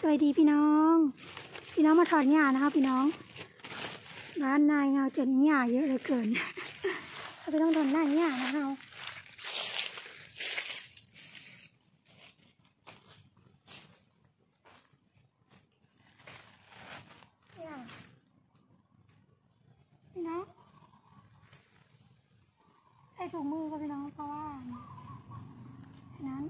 สวัสดีพี่น้อง พี่น้องมาถอดหญ้านะคะพี่น้องร้านนายเงาจนหญ้าเยอะเลือเกินเราไปต้องทำหน้าหญ้านะเราพี่น้องใส่ถุงมือกับพี่น้องเพราะว่านั้น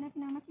จะ บา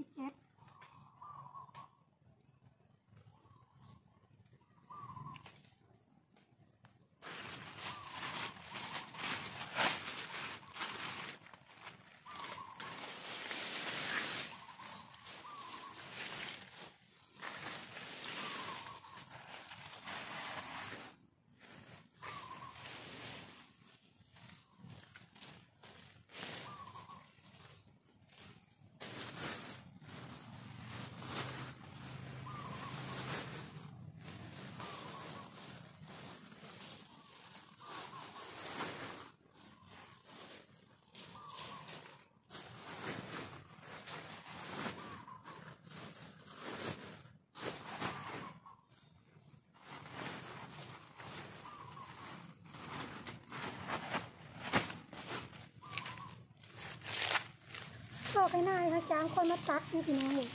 จ้าจ้างคนมาตัดนี่พี่น้องเลย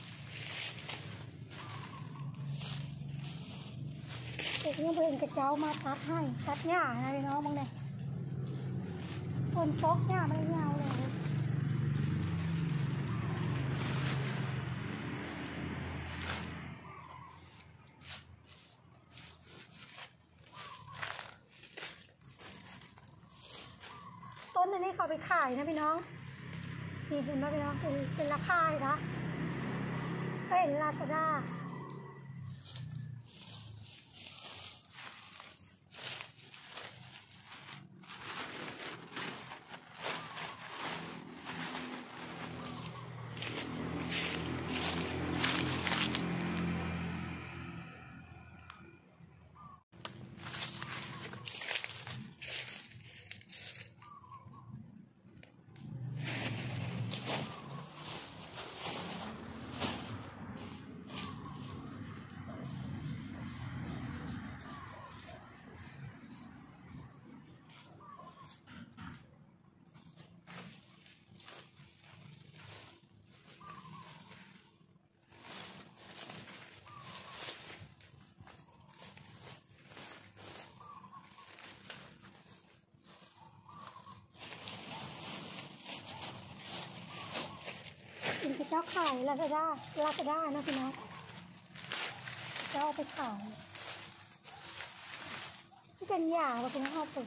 เด็กยังเพิ่งกระเจ้ามาตัดให้ตัดหญ้านะพี่น้องมองเนี่ยคนฟกหญ้าไม่ยาวเลยต้นอันนี้เขาไปขายนะพี่น้อง นี่เห็นไหมพี่น้องเป็นเป็นราคาเลยนะเป็นลาซาด้า เจ้าขายลาซาด้าลาซาด้านะพี่น้องเจ้าเอาไปขายที่เป็นหยาเราเป็นข้าวปุ๋ย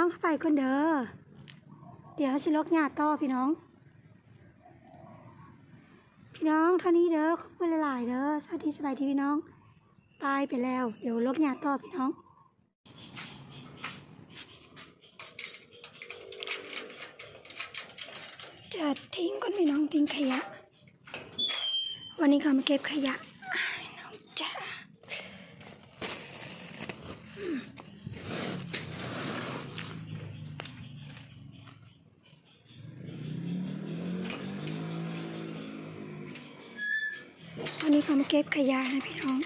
องไปคนเด้อ เดี๋ยวสิลกหญ้าต่อพี่น้อง พี่น้องเท่านี้เด้อขอบคุณหลาย ๆ เด้อสวัสดีสบายดีพี่น้อง ตายไปแล้ว เดี๋ยวลกหญ้าต่อพี่น้องจะทิ้งก่อนพี่น้องทิ้งขยะ วันนี้ก็มาเก็บขยะอ้ายน้องจ้าอืม วันนี้ก็มาเก็บขยะนะพี่น้อง